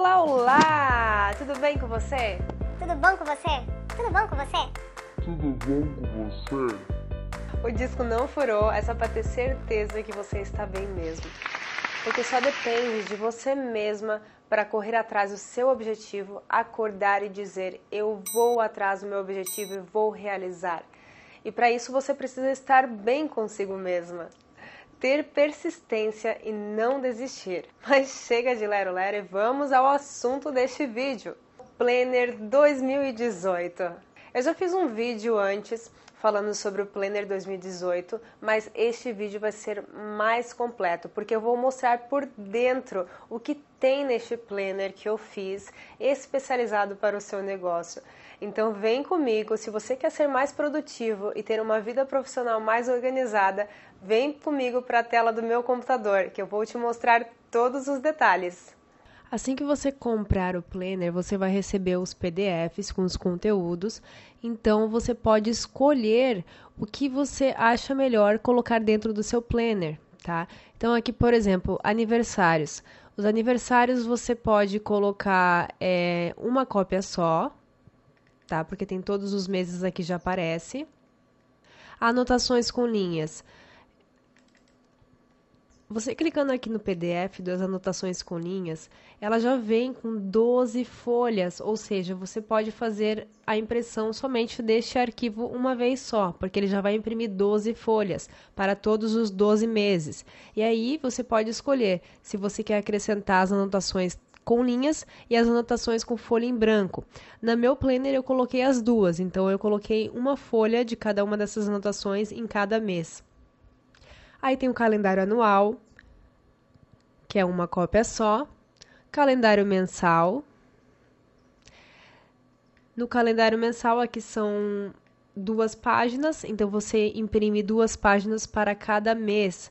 Olá, olá! Tudo bem com você? Tudo bom com você? Tudo bom com você? Tudo bom com você? O disco não furou, é só para ter certeza que você está bem mesmo. Porque só depende de você mesma para correr atrás do seu objetivo, acordar e dizer: Eu vou atrás do meu objetivo e vou realizar. E para isso você precisa estar bem consigo mesma ter persistência e não desistir. Mas chega de lero lero e vamos ao assunto deste vídeo. Planner 2018. Eu já fiz um vídeo antes falando sobre o Planner 2018, mas este vídeo vai ser mais completo, porque eu vou mostrar por dentro o que tem neste Planner que eu fiz, especializado para o seu negócio. Então vem comigo, se você quer ser mais produtivo e ter uma vida profissional mais organizada, vem comigo para a tela do meu computador, que eu vou te mostrar todos os detalhes. Assim que você comprar o Planner, você vai receber os PDFs com os conteúdos. Então você pode escolher o que você acha melhor colocar dentro do seu Planner, tá? Então aqui, por exemplo, aniversários. Os aniversários você pode colocar é, uma cópia só, tá? Porque tem todos os meses aqui já aparece. Anotações com linhas. Você clicando aqui no PDF das anotações com linhas, ela já vem com 12 folhas, ou seja, você pode fazer a impressão somente deste arquivo uma vez só, porque ele já vai imprimir 12 folhas para todos os 12 meses. E aí você pode escolher se você quer acrescentar as anotações com linhas e as anotações com folha em branco. Na meu planner eu coloquei as duas, então eu coloquei uma folha de cada uma dessas anotações em cada mês. Aí tem o calendário anual, que é uma cópia só. Calendário mensal. No calendário mensal aqui são duas páginas, então você imprime duas páginas para cada mês.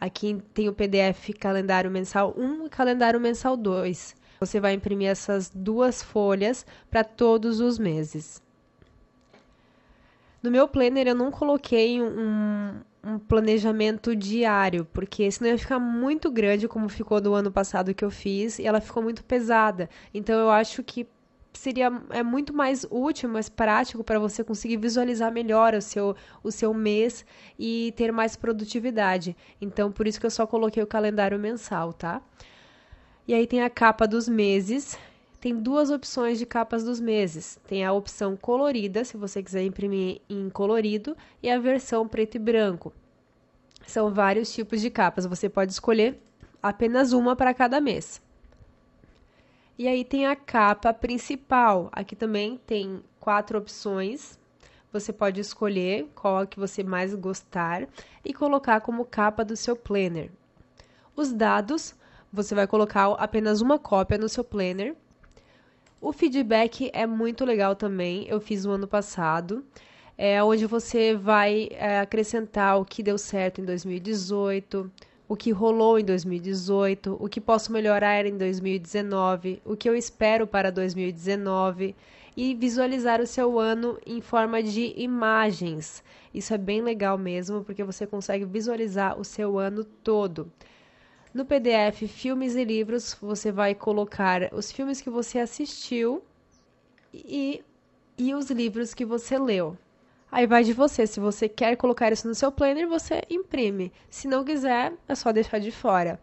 Aqui tem o PDF calendário mensal 1 e calendário mensal 2. Você vai imprimir essas duas folhas para todos os meses. No meu planner eu não coloquei um, um planejamento diário, porque senão ia ficar muito grande, como ficou do ano passado que eu fiz, e ela ficou muito pesada. Então eu acho que seria é muito mais útil, mais prático para você conseguir visualizar melhor o seu, o seu mês e ter mais produtividade. Então, por isso que eu só coloquei o calendário mensal, tá? E aí tem a capa dos meses. Tem duas opções de capas dos meses. Tem a opção colorida, se você quiser imprimir em colorido, e a versão preto e branco. São vários tipos de capas, você pode escolher apenas uma para cada mês. E aí tem a capa principal. Aqui também tem quatro opções. Você pode escolher qual que você mais gostar e colocar como capa do seu planner. Os dados, você vai colocar apenas uma cópia no seu planner. O feedback é muito legal também. Eu fiz o ano passado é onde você vai é, acrescentar o que deu certo em 2018, o que rolou em 2018, o que posso melhorar em 2019, o que eu espero para 2019 e visualizar o seu ano em forma de imagens. Isso é bem legal mesmo, porque você consegue visualizar o seu ano todo. No PDF Filmes e Livros, você vai colocar os filmes que você assistiu e, e os livros que você leu. Aí vai de você. Se você quer colocar isso no seu planner, você imprime. Se não quiser, é só deixar de fora.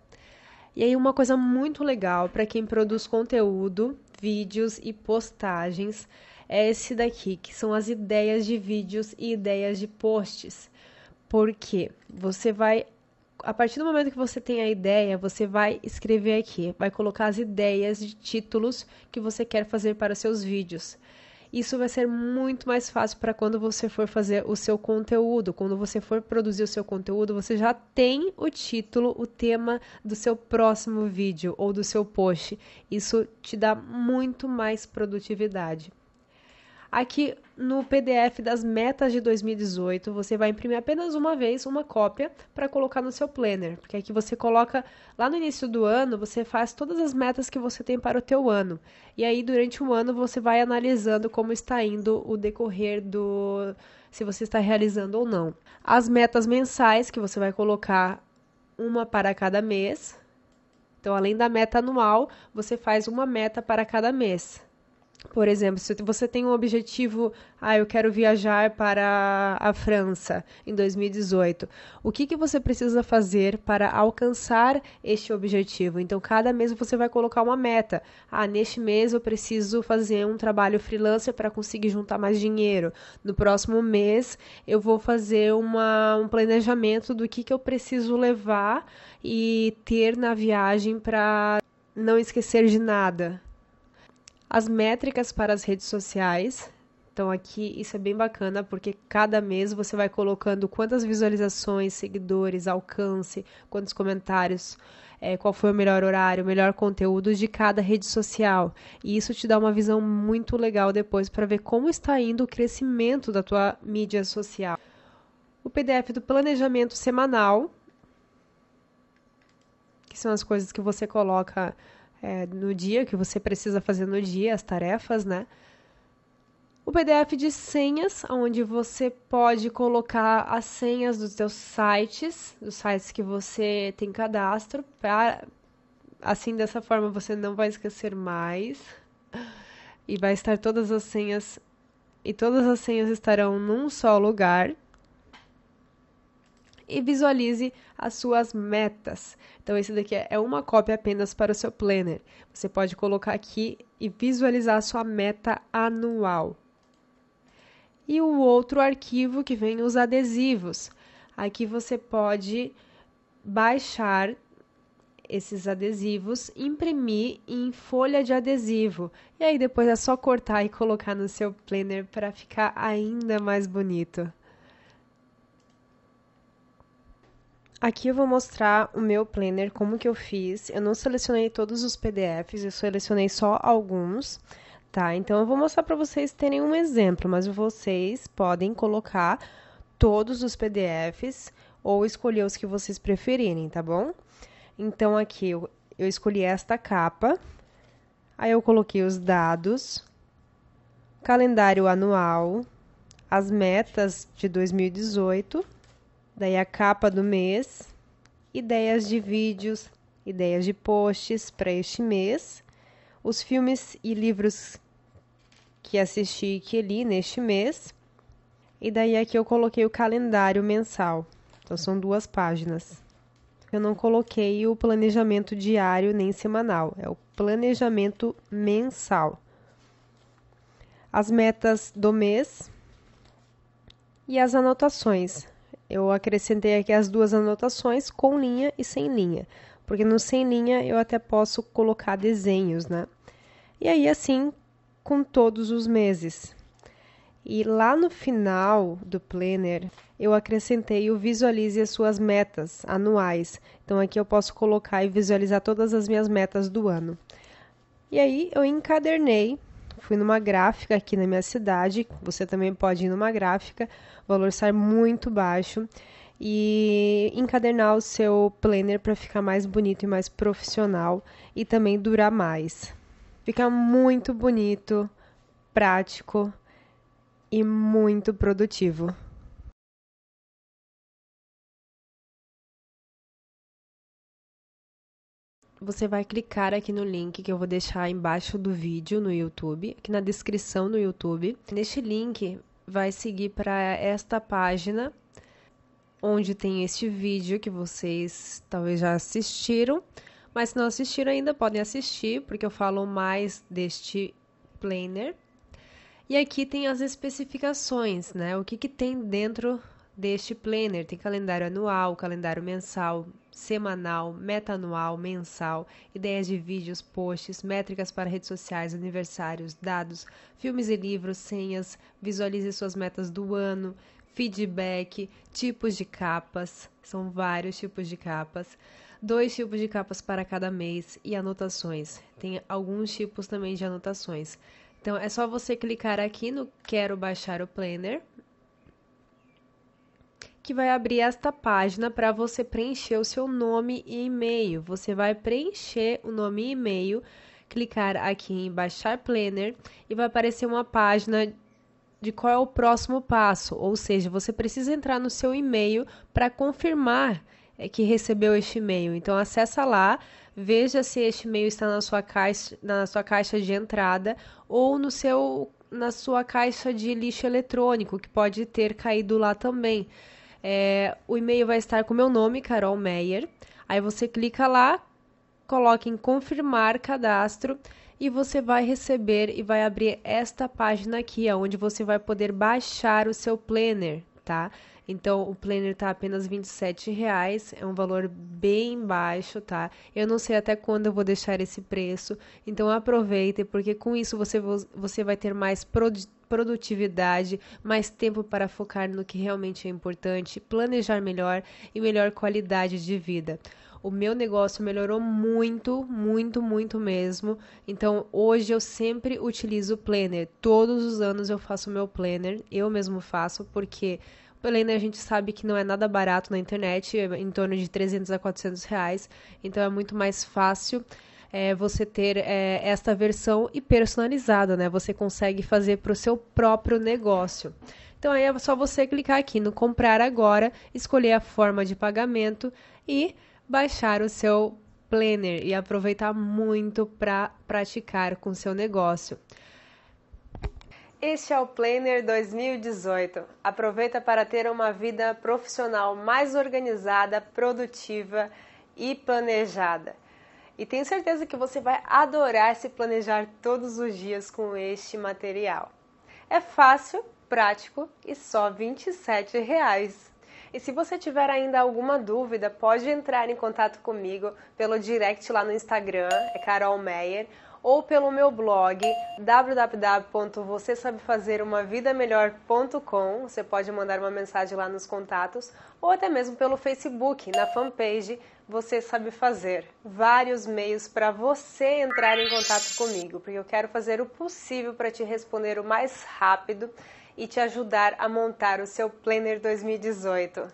E aí, uma coisa muito legal para quem produz conteúdo, vídeos e postagens é esse daqui, que são as ideias de vídeos e ideias de posts. Porque você vai a partir do momento que você tem a ideia, você vai escrever aqui, vai colocar as ideias de títulos que você quer fazer para seus vídeos. Isso vai ser muito mais fácil para quando você for fazer o seu conteúdo. Quando você for produzir o seu conteúdo, você já tem o título, o tema do seu próximo vídeo ou do seu post. Isso te dá muito mais produtividade. Aqui no PDF das metas de 2018, você vai imprimir apenas uma vez uma cópia para colocar no seu planner, porque aqui você coloca lá no início do ano, você faz todas as metas que você tem para o teu ano. E aí durante o ano você vai analisando como está indo o decorrer do se você está realizando ou não. As metas mensais que você vai colocar uma para cada mês, Então, além da meta anual, você faz uma meta para cada mês. Por exemplo, se você tem um objetivo, ah, eu quero viajar para a França em 2018, o que, que você precisa fazer para alcançar este objetivo? Então, cada mês você vai colocar uma meta. Ah, neste mês eu preciso fazer um trabalho freelancer para conseguir juntar mais dinheiro. No próximo mês eu vou fazer uma, um planejamento do que, que eu preciso levar e ter na viagem para não esquecer de nada as métricas para as redes sociais. Então aqui isso é bem bacana porque cada mês você vai colocando quantas visualizações, seguidores, alcance, quantos comentários, é, qual foi o melhor horário, o melhor conteúdo de cada rede social. E isso te dá uma visão muito legal depois para ver como está indo o crescimento da tua mídia social. O PDF do planejamento semanal, que são as coisas que você coloca é, no dia, que você precisa fazer no dia, as tarefas, né? O PDF de senhas, onde você pode colocar as senhas dos seus sites, dos sites que você tem cadastro, pra, assim dessa forma você não vai esquecer mais. E vai estar todas as senhas e todas as senhas estarão num só lugar e visualize as suas metas. Então, esse daqui é uma cópia apenas para o seu planner. Você pode colocar aqui e visualizar a sua meta anual. E o outro arquivo que vem os adesivos. Aqui você pode baixar esses adesivos, imprimir em folha de adesivo. E aí depois é só cortar e colocar no seu planner para ficar ainda mais bonito. Aqui eu vou mostrar o meu planner, como que eu fiz. Eu não selecionei todos os PDFs, eu selecionei só alguns, tá? Então, eu vou mostrar para vocês terem um exemplo, mas vocês podem colocar todos os PDFs ou escolher os que vocês preferirem, tá bom? Então, aqui eu, eu escolhi esta capa, aí eu coloquei os dados, calendário anual, as metas de 2018 daí a capa do mês, ideias de vídeos, ideias de posts para este mês, os filmes e livros que assisti e que li neste mês. E daí aqui eu coloquei o calendário mensal. Então são duas páginas. Eu não coloquei o planejamento diário nem semanal, é o planejamento mensal. As metas do mês e as anotações eu acrescentei aqui as duas anotações com linha e sem linha, porque no sem linha eu até posso colocar desenhos, né? E aí assim com todos os meses. E lá no final do planner, eu acrescentei o visualize as suas metas anuais. Então aqui eu posso colocar e visualizar todas as minhas metas do ano. E aí eu encadernei fui numa gráfica aqui na minha cidade, você também pode ir numa gráfica, o valor sai muito baixo e encadernar o seu planner para ficar mais bonito e mais profissional e também durar mais. Fica muito bonito, prático e muito produtivo. Você vai clicar aqui no link que eu vou deixar embaixo do vídeo no YouTube, aqui na descrição no YouTube. Neste link vai seguir para esta página onde tem este vídeo que vocês talvez já assistiram, mas se não assistiram ainda podem assistir, porque eu falo mais deste planner. E aqui tem as especificações, né? O que, que tem dentro deste planner. Tem calendário anual, calendário mensal, semanal, meta-anual, mensal, ideias de vídeos, posts, métricas para redes sociais, aniversários, dados, filmes e livros, senhas, visualize suas metas do ano, feedback, tipos de capas, são vários tipos de capas, dois tipos de capas para cada mês e anotações. Tem alguns tipos também de anotações. Então é só você clicar aqui no Quero baixar o planner que vai abrir esta página para você preencher o seu nome e e-mail. Você vai preencher o nome e e-mail, clicar aqui em baixar planner e vai aparecer uma página de qual é o próximo passo, ou seja, você precisa entrar no seu e-mail para confirmar é, que recebeu este e-mail. Então acessa lá, veja se este e-mail está na sua caixa, na sua caixa de entrada ou no seu na sua caixa de lixo eletrônico, que pode ter caído lá também. É, o e-mail vai estar com meu nome, Carol Meyer. Aí você clica lá, coloca em confirmar cadastro e você vai receber e vai abrir esta página aqui, onde você vai poder baixar o seu planner, tá? Então, o planner tá apenas R$ reais, é um valor bem baixo, tá? Eu não sei até quando eu vou deixar esse preço, então aproveite, porque com isso você, você vai ter mais produtividade, mais tempo para focar no que realmente é importante, planejar melhor e melhor qualidade de vida. O meu negócio melhorou muito, muito, muito mesmo. Então, hoje eu sempre utilizo o planner. Todos os anos eu faço o meu planner, eu mesmo faço, porque Planner a gente sabe que não é nada barato na internet, é em torno de 300 a 400 reais, então é muito mais fácil é, você ter é, esta versão e personalizada, né? Você consegue fazer para o seu próprio negócio. Então aí é só você clicar aqui no comprar agora, escolher a forma de pagamento e baixar o seu planner e aproveitar muito para praticar com seu negócio. Este é o Planner 2018. Aproveita para ter uma vida profissional mais organizada, produtiva e planejada. E tenho certeza que você vai adorar se planejar todos os dias com este material. É fácil, prático e só 27 reais. E se você tiver ainda alguma dúvida, pode entrar em contato comigo pelo direct lá no Instagram, é Carol Meyer, ou pelo meu blog www.vocêsabefazerumavidamelhor.com. Você pode mandar uma mensagem lá nos contatos ou até mesmo pelo Facebook, na fanpage Você Sabe Fazer. Vários meios para você entrar em contato comigo, porque eu quero fazer o possível para te responder o mais rápido e te ajudar a montar o seu Planner 2018.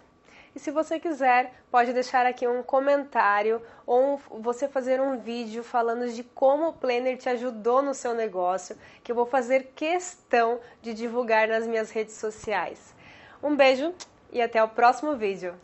E se você quiser, pode deixar aqui um comentário ou você fazer um vídeo falando de como o Planner te ajudou no seu negócio, que eu vou fazer questão de divulgar nas minhas redes sociais. Um beijo e até o próximo vídeo.